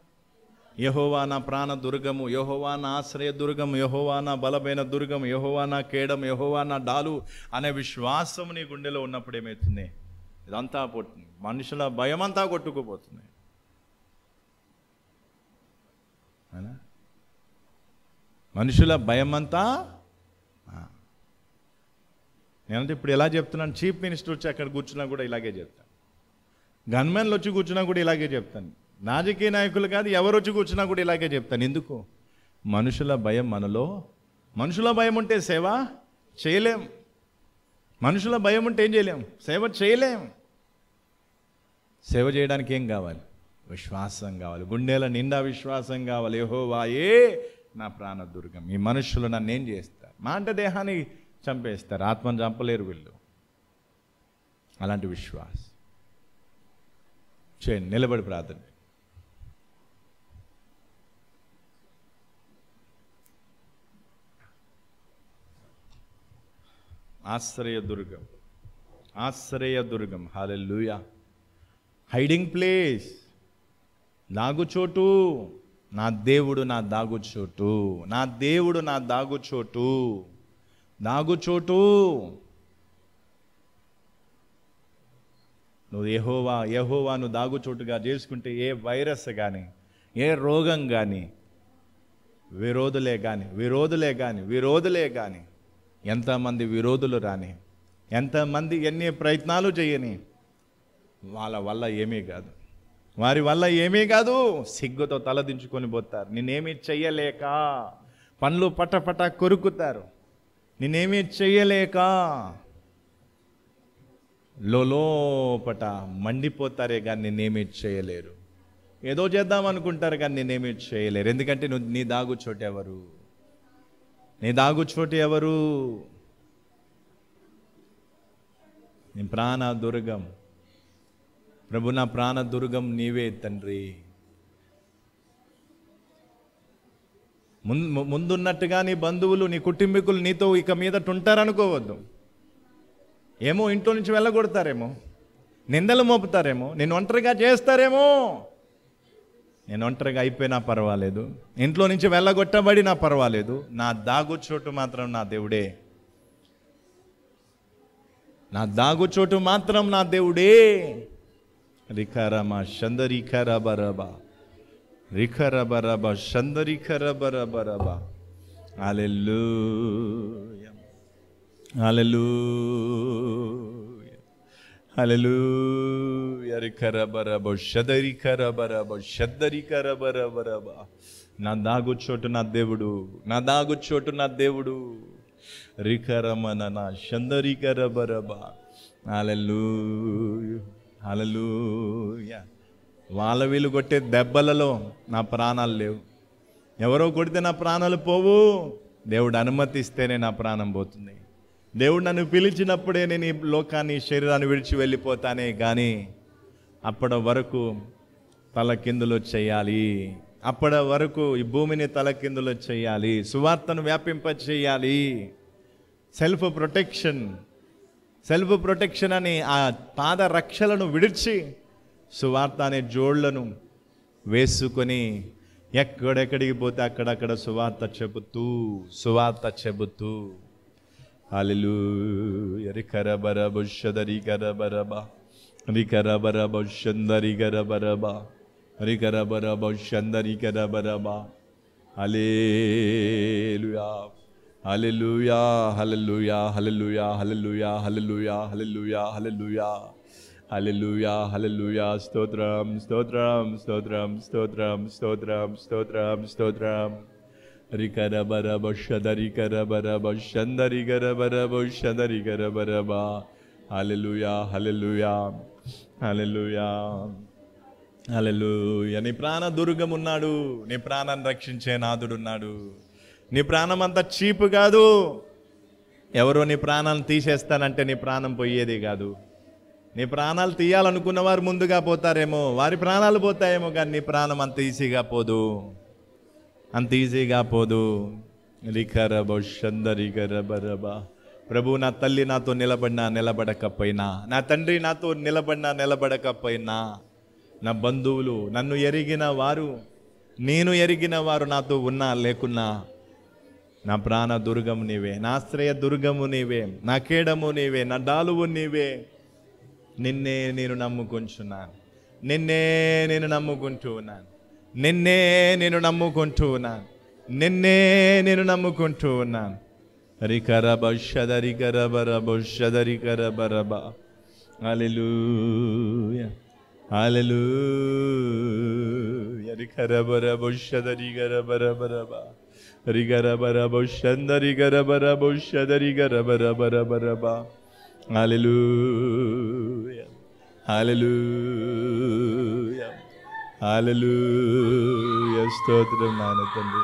యహోవా నా ప్రాణ దుర్గము యహోవా నా ఆశ్రయ దుర్గం యహోవా నా బలమైన దుర్గం యహోవా నా కేడం యహోవా నా డాలు అనే విశ్వాసం నీ గుండెలో ఉన్నప్పుడు ఏమవుతుంది ఇదంతా పోతుంది. మనుషుల భయం అంతా కొట్టుకుపోతుంది మనుషుల భయం అంతా నేనంటే ఇప్పుడు ఎలా చెప్తున్నాను? చీఫ్ మినిస్టర్ వచ్చి అక్కడ కూర్చున్నా కూడా ఇలాగే చెప్తాను. గన్మెన్లు వచ్చి కూర్చున్నా కూడా ఇలాగే చెప్తాను. రాజకీయ నాయకులు కాదు ఎవరు వచ్చి కూర్చున్నా కూడా ఇలాగే చెప్తాను. ఎందుకు? మనుషుల భయం మనలో. మనుషుల భయం ఉంటే సేవ చేయలేం. మనుషుల భయం ఉంటే ఏం చేయలేం? సేవ చేయలేం. సేవ చేయడానికి ఏం కావాలి? విశ్వాసం కావాలి. గుండెల నిండా విశ్వాసం కావాలి. యెహోవాయే నా ప్రాణ దుర్గం. ఈ మనుషులు నన్ను ఏం చేస్తారు? మా అంటే దేహాన్ని చంపేస్తారు. ఆత్మను చంపలేరు వీళ్ళు. అలాంటి విశ్వాసం. చేయండి నిలబడి ప్రార్థన ఆశ్రయదుర్గం. ఆశ్రయదుర్గం. ఆశ్రయ దుర్గం హాలెల్లుయా హైడింగ్ ప్లేస్ దాగుచోటు నా దేవుడు నా దాగుచోటు. నా దేవుడు నా దాగుచోటు. దాగుచోటు. నువ్వు యెహోవా యెహోవా నువ్వు దాగుచోటుగా చేసుకుంటే ఏ వైరస్ కానీ ఏ రోగం కానీ విరోధులే కానీ విరోధులే కానీ విరోధులే కానీ ఎంతమంది విరోధులు రాని ఎంతమంది ఎన్ని ప్రయత్నాలు చేయని వాళ్ళ వల్ల ఏమీ కాదు. వారి వల్ల ఏమీ కాదు. సిగ్గుతో తలదించుకొని పోతారు. నేనేమీ చెయ్యలేక. పనులు పటపట కొరుకుతారు. నేనేమీ చెయ్యలేక. లోపట మండిపోతారే కానీ నేనేమీ చేయలేరు. ఏదో చేద్దాం అనుకుంటారు కానీ నేనేమీ చేయలేరు. ఎందుకంటే నువ్వు నీ దాగు చోటెవరు? ఎవరు నీ దాగు చోటు ఎవరు? నీ ప్రాణ దుర్గం. ప్రభు నా ప్రాణ దుర్గం నీవే తండ్రి. ముందు ముందున్నట్టుగా నీ బంధువులు నీ కుటుంబీకులు నీతో ఇక మీదట ఉంటారనుకోవద్దు ఏమో ఇంట్లో నుంచి వెళ్ళగొడతారేమో నిందలు మోపుతారేమో నేను ఒంటరిగా చేస్తారేమో. నేను ఒంటరిగా అయిపోయినా పర్వాలేదు. ఇంట్లో నుంచి వెళ్ళగొట్టబడినా పర్వాలేదు. నా దాగుచోటు మాత్రం నా దేవుడే. నా దాగుచోటు మాత్రం నా దేవుడే. రిఖరమ షందరిఖర బరబా రిఖర బరబ షందరిఖర బరబరబ అలెల్లు అలెల్లు నా దాగు చోటు నా దేవుడు నా దాగు చోటు నా దేవుడు రికరమన నా షందరిఖరబరబ అలలు అలలు వాళ్ళ వీళ్ళు కొట్టే దెబ్బలలో నా ప్రాణాలు లేవు. ఎవరో కొడితే నా ప్రాణాలు పోవు. దేవుడు అనుమతిస్తేనే నా ప్రాణం పోతుంది. దేవుడు నన్ను పిలిచినప్పుడే నేను ఈ లోకాన్ని శరీరాన్ని విడిచి వెళ్ళిపోతానే కానీ అప్పటి వరకు తలకిందులు చేయాలి. అప్పటి వరకు ఈ భూమిని తలకిందులు చేయాలి. సువార్తను వ్యాపింప చేయాలి సెల్ఫ్ ప్రొటెక్షన్ సెల్ఫ్ ప్రొటెక్షన్ అని ఆ పాద రక్షలను విడిచి సువార్త అనే జోళ్ళను వేసుకొని ఎక్కడెక్కడికి పోతే అక్కడక్కడ సువార్త చెబుతూ సువార్త చెబుతూ Hallelujah. Rikarabaraba shadarigaraba. Rikarabaraba shandarigaraba. Rikarabaraba shandarigaraba. Hallelujah. Hallelujah, hallelujah, hallelujah, hallelujah, hallelujah, hallelujah, hallelujah. Hallelujah, hallelujah, stotram, stotram, stotram, stotram, stotram, stotram, stotram. స్తోత్రం స్తోత్రం స్తోత్రం రికరబర బషదరి కరబర బషందరి బర బషదరి కరబరబ హల్లెలూయా హల్లెలూయా హల్లెలూయా హల్లెలూయా. నీ ప్రాణ దుర్గం ఉన్నాడు నీ ప్రాణాన్ని రక్షించే నాదుడున్నాడు నీ ప్రాణం అంత చీపు కాదు. ఎవరో నీ ప్రాణాలను తీసేస్తానంటే నీ ప్రాణం పోయేది కాదు. నీ ప్రాణాలు తీయాలనుకున్న వారు ముందుగా పోతారేమో వారి ప్రాణాలు పోతాయేమో కానీ నీ ప్రాణం అంత ఈజీగా పోదు. అంత ఈజీగా పోదు. రిఖరబ షందరికరబరబ ప్రభు నా తల్లి నాతో నిలబడినా నిలబడకపోయినా నా తండ్రి నాతో నిలబడినా నిలబడకపోయినా నా బంధువులు నన్ను ఎరిగిన వారు నేను ఎరిగిన వారు నాతో ఉన్నా లేకున్నా నా ప్రాణ దుర్గము నీవే నా ఆశ్రయ దుర్గము నీవే నా కేడము నీవే నా డాలువు నీవే. నిన్నే నేను నమ్ముకుంటున్నాను. నిన్నే నేను నమ్ముకుంటూ ఉన్నాను. నిన్నే నేను నమ్ముకుంటూ ఉన్నాను నిన్నే నేను నమ్ముకుంటూ ఉన్నాను రికరబ బర గరబరబ షదరి గరబరబ అలెలూయ అలెలూయ రికరబరబ షదరి గరబరబరబ రిగరబరబ షందరి బర షదరి గరబరబరబరబ అలెలూయ అలెలూయ Hallelujah. స్తోత్రం నాయన తండ్రి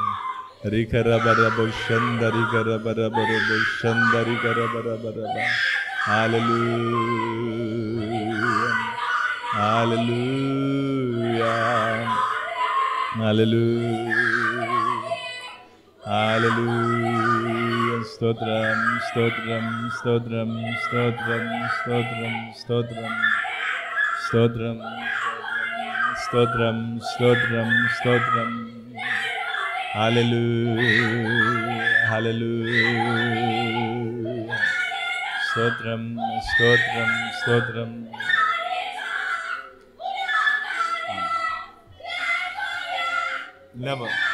హరికర బరబ షందరికర బరబరబ షందరికర బరబరబ Hallelujah. Hallelujah. Hallelujah. Hallelujah. స్తోత్రం స్తోత్రం స్తోత్రం స్తోత్రం స్తోత్రం స్తోత్రం స్తోత్రం స్తోత్రం స్తోత్రం స్తోత్రం. హలలు హలలు. స్తోత్రం స్తోత్రం స్తోత్రం. Never.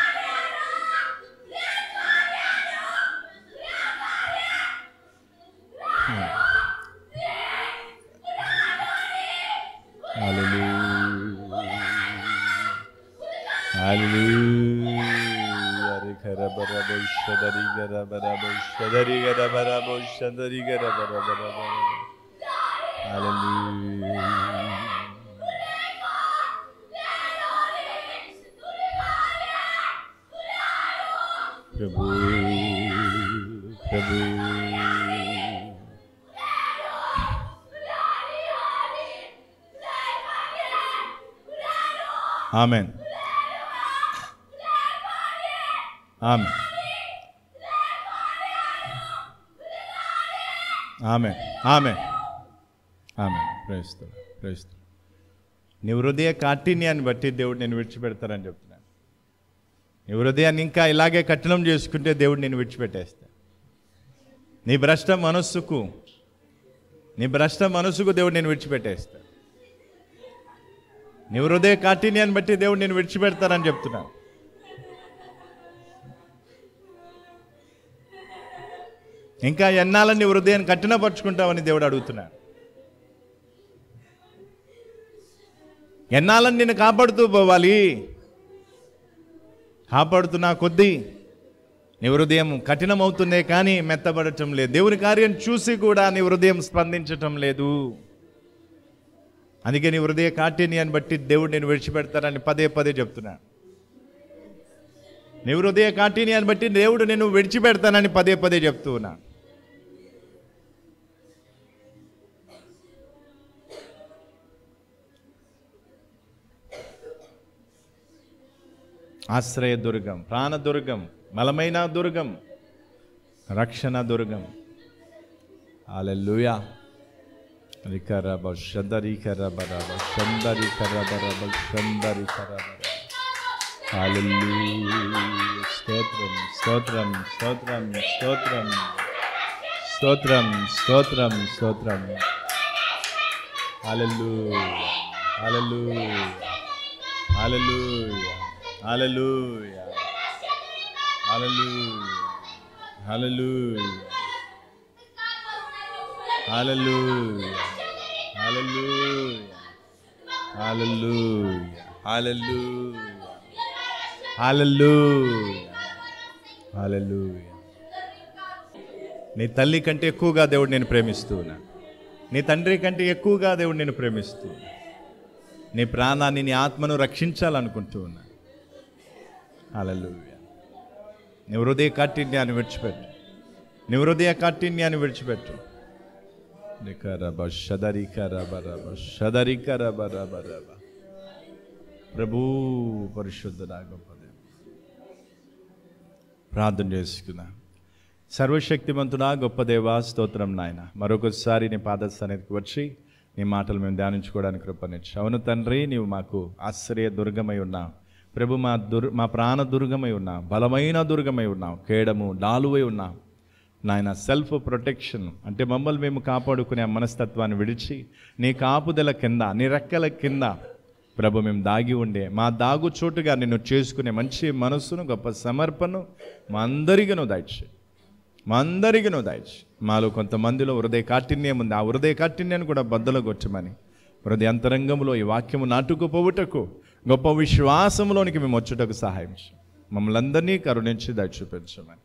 Hallelujah. Hallelujah. प्रभु ఆమె. ఆమె. ఆమె. ఆమె. ప్రయత్నం ప్రయత్నం నీ హృదయ కాఠిన్యాన్ని బట్టి దేవుడు నేను విడిచిపెడతానని చెప్తున్నాను. నీ హృదయాన్ని ఇంకా ఇలాగే కఠినం చేసుకుంటే దేవుడు నేను విడిచిపెట్టేస్తా నీ భ్రష్ట మనస్సుకు నీ భ్రష్ట మనస్సుకు దేవుడు నేను విడిచిపెట్టేస్తా నీ హృదయ కాఠిన్యాన్ని బట్టి దేవుడు నేను విడిచిపెడతానని చెప్తున్నాను. ఇంకా ఎన్నాలని హృదయాన్ని కఠినపరుచుకుంటావని దేవుడు అడుగుతున్నాడు. ఎన్నాలని నిన్ను కాపాడుతూ పోవాలి? కాపాడుతున్నా కొద్దీ నీ హృదయం కఠినమవుతుందే కానీ మెత్తబడటం లేదు. దేవుని కార్యం చూసి కూడా నీ హృదయం స్పందించటం లేదు. అందుకే నీ హృదయ కాఠిన్యాన్ని బట్టి దేవుడు నేను విడిచిపెడతానని పదే పదే చెప్తున్నా నీ హృదయ కాఠిన్యాన్ని బట్టి దేవుడు నేను విడిచిపెడతానని పదే పదే చెప్తూ ఆశ్రయ దుర్గం ప్రాణ దుర్గం బలమైన దుర్గం రక్షణ దుర్గం. అలెల్లుయా రికరబ షందరి కరబరబ షందరి స్తోత్రం స్తోత్రం స్తోత్రం స్తోత్రం స్తోత్రం స్తోత్రం స్తోత్రం అలెల్లు అలెల్లు హల్లెలూయా నీ తల్లి కంటే ఎక్కువగా దేవుడు నేను ప్రేమిస్తూ ఉన్నా. నీ తండ్రి కంటే ఎక్కువగా దేవుడు నేను ప్రేమిస్తూ నీ ప్రాణాన్ని నీ ఆత్మను రక్షించాలనుకుంటూ ఉన్నా. హల్లెలూయా నీ హృదయ కాఠిన్యాన్ని విడిచిపెట్టు. నీ హృదయ కాఠిన్యాన్ని విడిచిపెట్టు. నికరబ రబ రబ ప్రభు పరిశుద్ధుడా గొప్పదే ప్రార్థన చేసుకున్నా సర్వశక్తిమంతుడా గొప్ప దేవా స్తోత్రం నాయన. మరొకసారి నీ పాద సన్నిధికి వచ్చి నీ మాటలు మేము ధ్యానించుకోవడానికి కృపనిచ్చు అవును తండ్రి నీవు మాకు ఆశ్రయ దుర్గమై ఉన్నావు. ప్రభు మా దుర్ మా ప్రాణ దుర్గమై ఉన్నాం బలమైన దుర్గమై ఉన్నాం కేడము డాలువై ఉన్నాం. నాయన సెల్ఫ్ ప్రొటెక్షన్ అంటే మమ్మల్ని మేము కాపాడుకునే ఆ మనస్తత్వాన్ని విడిచి నీ కాపుదల కింద నీ రెక్కల కింద ప్రభు మేము దాగి ఉండే మా దాగు చోటుగా నిన్ను చేసుకునే మంచి మనస్సును గొప్ప సమర్పణను మా అందరికీ నువ్వు మా అందరికీ నువ్వు మాలో కొంతమందిలో హృదయ కాఠిన్యం ఉంది. ఆ హృదయ కాఠిన్యాన్ని కూడా బద్దలు కొట్టమని హృదయ అంతరంగంలో ఈ వాక్యము నాటుకుపోవుటకు గొప్ప విశ్వాసంలోనికి మేము వచ్చుటకు సహాయం మమ్మల్ని అందరినీ కరుణించి దయచూపించమని.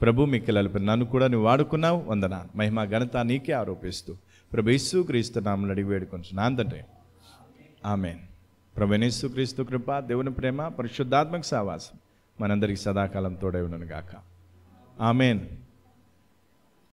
చూపించమని మీకు మిక్కిలపి నన్ను కూడా నువ్వు వాడుకున్నావు. వందన. మహిమ ఘనత నీకే ఆరోపిస్తూ ప్రభు యేసుక్రీస్తు నామలు అడిగి వేడుకొంచు నాందంటే ఆమెన్. ప్రభు క్రీస్తు కృప దేవుని ప్రేమ పరిశుద్ధాత్మక సావాసం మనందరికీ సదాకాలం తోడై గాక ఆమెన్.